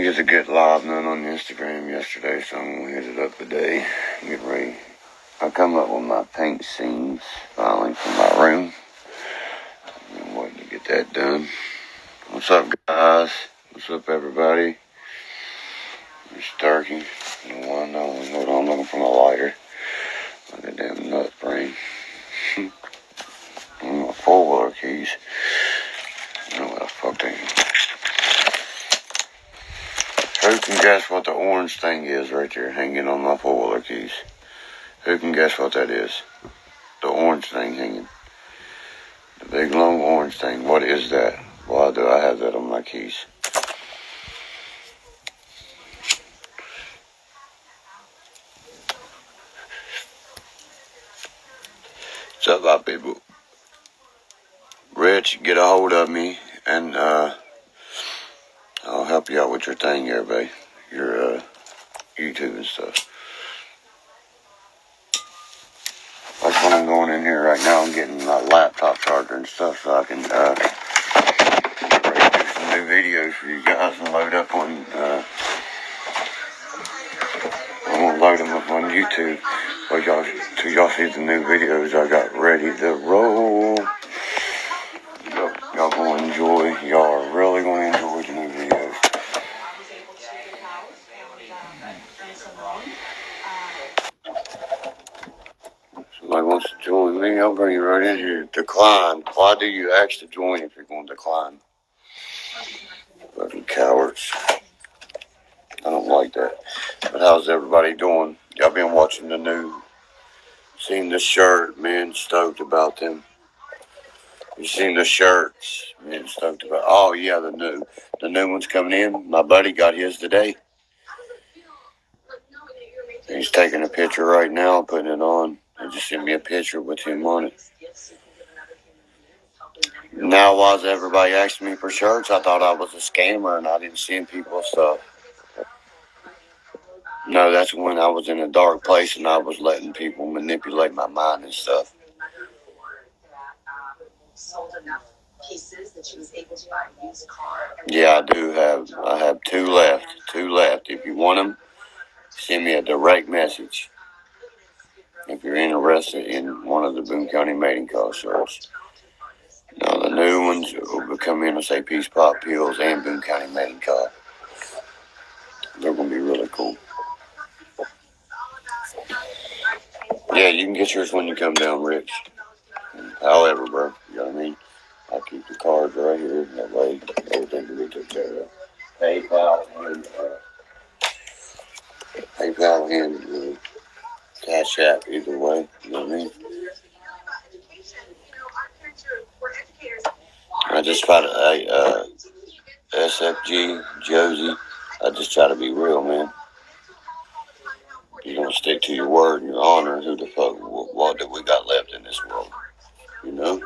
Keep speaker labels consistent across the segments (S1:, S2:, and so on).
S1: Get a good live none on Instagram yesterday, so I'm gonna hit it up today. Get ready. I come up with my paint scenes finally for my room. I'm waiting to get that done. What's up, guys? What's up, everybody? It's Derkie. No one knows. Hold on, looking for my lighter. Like a damn nut brain. my four wheeler keys. I don't know what the fuck they who can guess what the orange thing is right there hanging on my four wheeler keys? Who can guess what that is? The orange thing hanging. The big long orange thing. What is that? Why do I have that on my keys? What's up, my people? Rich, get a hold of me and uh I'll help you out with your thing here, babe. Your uh, YouTube and stuff. That's what I'm going in here right now. I'm getting my laptop charger and stuff so I can uh, do some new videos for you guys and load up on. Uh, I'm gonna load them up on YouTube. But y'all, till y'all see the new videos I got ready to roll. Y'all, y'all gonna enjoy. Y'all are really gonna enjoy the new videos. Somebody wants to join me, I'll bring you right in here. Decline. Why do you ask to join if you're going to decline? Fucking cowards. I don't like that. But how's everybody doing? Y'all been watching the new, seen the shirt, man, stoked about them. You seen the shirts, man, stoked about. Oh yeah, the new, the new one's coming in. My buddy got his today. He's taking a picture right now, putting it on. He just sent me a picture with him on it. Now, was everybody asking me for shirts? I thought I was a scammer and I didn't send people stuff. No, that's when I was in a dark place and I was letting people manipulate my mind and stuff. Yeah, I do have. I have two left. Two left. If you want them, send me a direct message. If you're interested in one of the Boone County mating call shirts. Now the new ones will come in and say Peace Pop Pills and Boone County mating call. They're gonna be really cool. Yeah, you can get yours when you come down, Rich. However, bro, you know what I mean? I'll keep the cards right here. That way, everything can be taken care of. PayPal and uh, PayPal and uh, Cash App, either way. You know what I mean? I just try to, hey, uh, SFG, Josie, I just try to be real, man. You don't stick to your word and your honor. Who the fuck? What, what do we got left in this world? You know?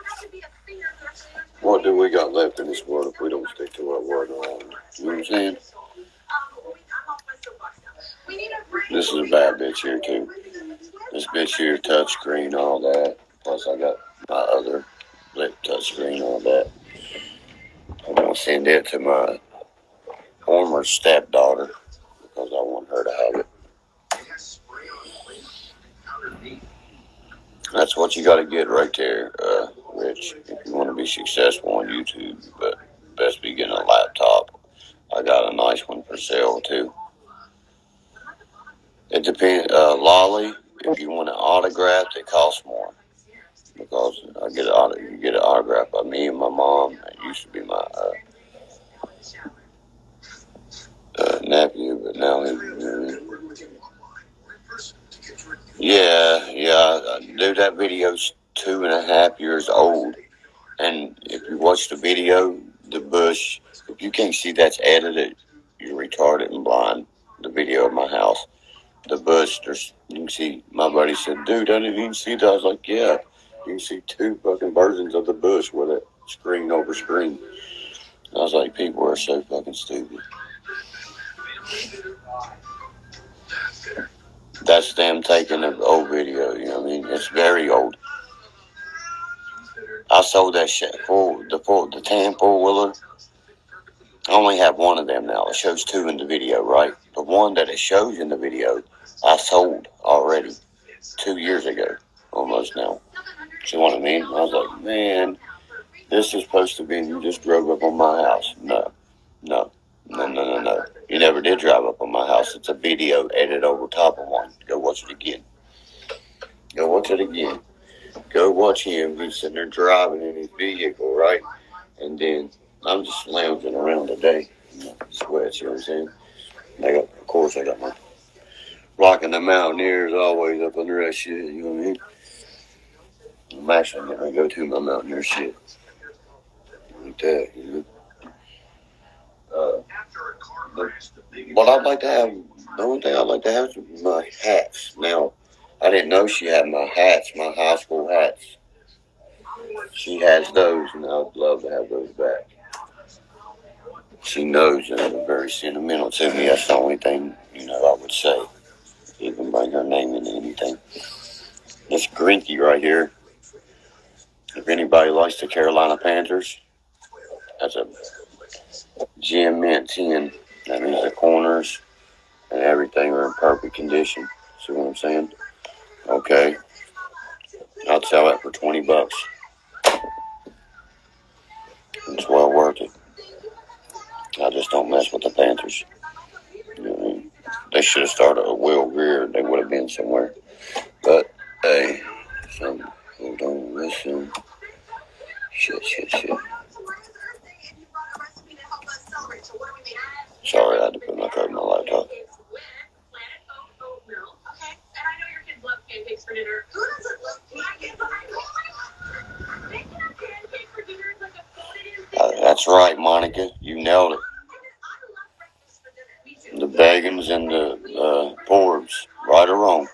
S1: What do we got left in this world if we don't stick to our word and honor? You know what I'm saying? This is a bad bitch here too. This bitch here, touchscreen, all that. Plus, I got my other lip touchscreen, all that. I'm gonna send it to my former stepdaughter because I want her to have it. That's what you got to get right there, uh, Rich. If you want to be successful on YouTube, but best be getting a laptop. I got a nice one for sale too. It depends. Uh, Lolly, if you want an autograph, it costs more because I get it. You get an autograph by me and my mom. It used to be my uh, uh, nephew, but now he's. Uh, yeah, yeah, dude, that video's two and a half years old, and if you watch the video, the bush, if you can't see that's edited, you're retarded and blind. The video of my house, the bush, there's you can see. My buddy said, "Dude, I didn't even see that." I was like, "Yeah, you can see two fucking versions of the bush with it screen over screen." I was like, "People are so fucking stupid." That's them taking an old video. You know what I mean? It's very old. I sold that shit for the for the tan four wheeler. I only have one of them now. It shows two in the video, right? The one that it shows in the video, I sold already two years ago, almost now. See what I mean? I was like, man, this is supposed to be, you just drove up on my house. No, no, no, no, no, no. You never did drive up on my house. It's a video edited over top of one. Go watch it again. Go watch it again. Go watch him. He's sitting there driving in his vehicle, right? And then I'm just lounging around today. Sweats, you know what I'm saying? I got, of course, I got my rocking the Mountaineers always up under that shit. You know what I mean? I'm actually never go to my Mountaineer shit like that. You know? Uh, but what I'd like to have, the only thing I'd like to have is my hats. Now, I didn't know she had my hats, my high school hats. She has those, and I'd love to have those back. She knows that I'm very sentimental to me. That's the only thing, you know, I would say. Bring her name into anything. This Grinky right here. If anybody likes the Carolina Panthers, that's a gem mint 10. That means the corners and everything are in perfect condition. See what I'm saying? Okay. I'd sell that for 20 bucks. And the uh, Forbes, right or wrong,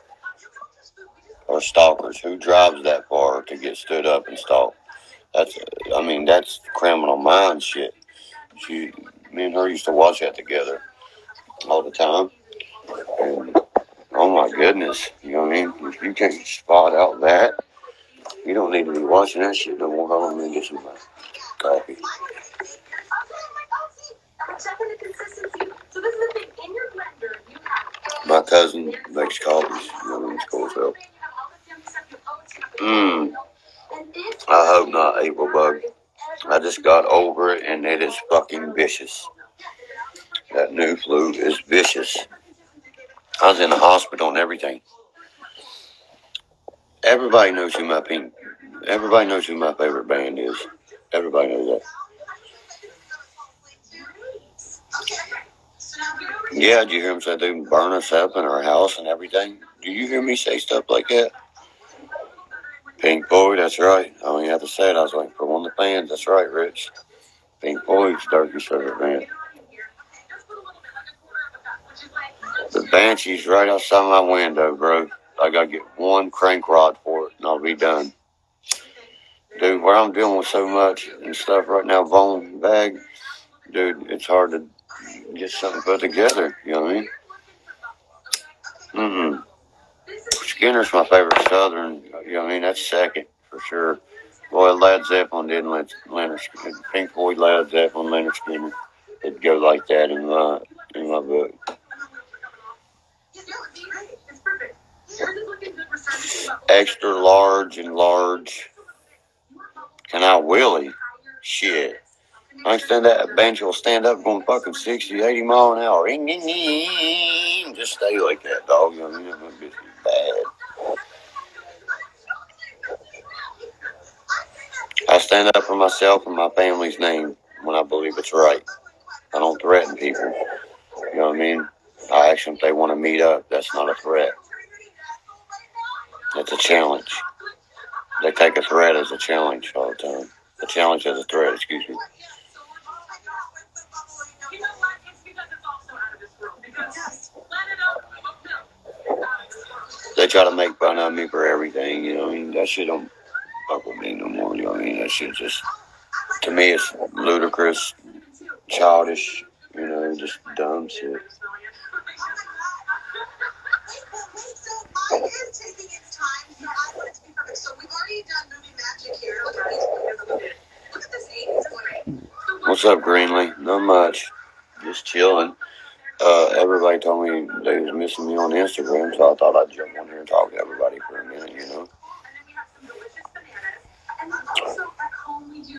S1: are stalkers. Who drives that far to get stood up and stalked? That's, I mean, that's criminal mind shit. She, me and her used to watch that together all the time. And, oh my goodness, you know what I mean? If you can't spot out that, you don't need to be watching that shit no more. Hold on, let me get some uh, coffee. My cousin makes coffees. You cool as hell. Mmm. I hope not, April Bug. I just got over it and it is fucking vicious. That new flu is vicious. I was in the hospital and everything. Everybody knows who my pink. Everybody knows who my favorite band is. Everybody knows that. Yeah, did you hear him say they burn us up in our house and everything? Do you hear me say stuff like that? Pink Floyd, that's right. I even have to say it. I was waiting for one of the fans. That's right, Rich. Pink Floyd's Derkie's favorite band. The Banshee's right outside my window, bro. I gotta get one crank rod for it and I'll be done. Dude, where I'm dealing with so much and stuff right now, bone bag, dude, it's hard to get something put together. You know what I mean? Mm-hmm. Skynyrd's my favorite Southern. You know what I mean? That's second for sure. Boy, Led Zeppelin did Lynyrd, Lynyrd Pink Floyd, Led Zeppelin, Lynyrd Skynyrd. It'd go like that in my in my book. Extra large and large. Can I Willie? Shit. I understand that bench will stand up going fucking 60, 80 mile an hour. Just stay like that, dog. You know bad. I stand up for myself and my family's name when I believe it's right. I don't threaten people. You know what I mean? I ask them if they want to meet up. That's not a threat. It's a challenge. They take a threat as a challenge all the time. A challenge as a threat, excuse me. They try to make fun of me for everything, you know. I mean, that shit don't fuck with me no more. You know I mean? That shit just, to me, it's ludicrous, childish, you know, just dumb shit. What's up, Greenlee? Not much. Just chilling. Uh, everybody told me they was missing me on Instagram, so I thought I'd jump on here and talk to everybody.